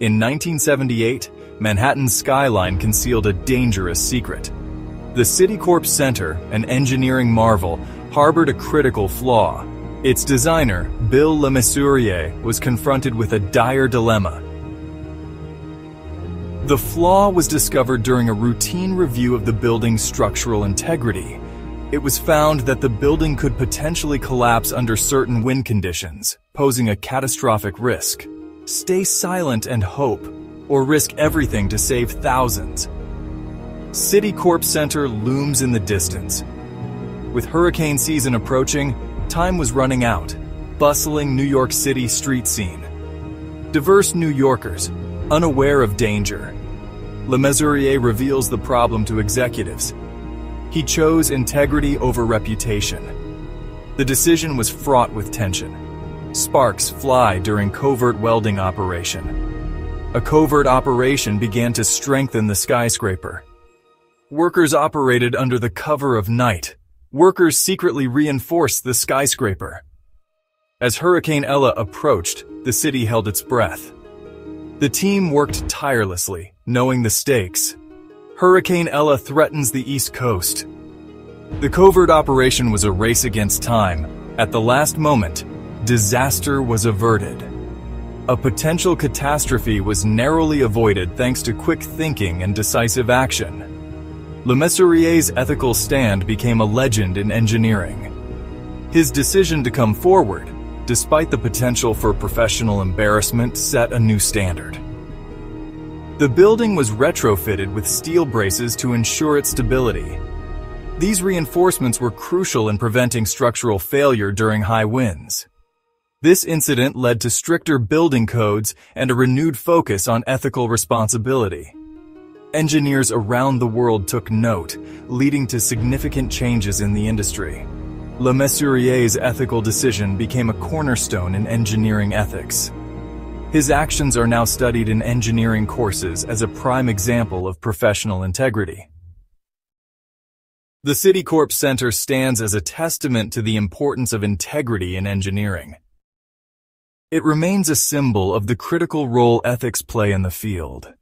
In 1978, Manhattan's skyline concealed a dangerous secret. The Citicorp Center, an engineering marvel, harbored a critical flaw. Its designer, Bill LeMessurier, was confronted with a dire dilemma. The flaw was discovered during a routine review of the building's structural integrity. It was found that the building could potentially collapse under certain wind conditions, posing a catastrophic risk. Stay silent and hope, or risk everything to save thousands. Citicorp Center looms in the distance. With hurricane season approaching, time was running out. Bustling New York City street scene. Diverse New Yorkers, unaware of danger. LeMessurier reveals the problem to executives. He chose integrity over reputation. The decision was fraught with tension. Sparks fly during covert welding operation. A covert operation began to strengthen the skyscraper. Workers operated under the cover of night. Workers secretly reinforced the skyscraper. As Hurricane Ella approached, the city held its breath. The team worked tirelessly, knowing the stakes. Hurricane Ella threatens the East Coast. The covert operation was a race against time. At the last moment, disaster was averted. A potential catastrophe was narrowly avoided thanks to quick thinking and decisive action. LeMessurier's ethical stand became a legend in engineering. His decision to come forward, despite the potential for professional embarrassment, set a new standard. The building was retrofitted with steel braces to ensure its stability. These reinforcements were crucial in preventing structural failure during high winds. This incident led to stricter building codes and a renewed focus on ethical responsibility. Engineers around the world took note, leading to significant changes in the industry. LeMessurier's ethical decision became a cornerstone in engineering ethics. His actions are now studied in engineering courses as a prime example of professional integrity. The Citicorp Center stands as a testament to the importance of integrity in engineering. It remains a symbol of the critical role ethics play in the field.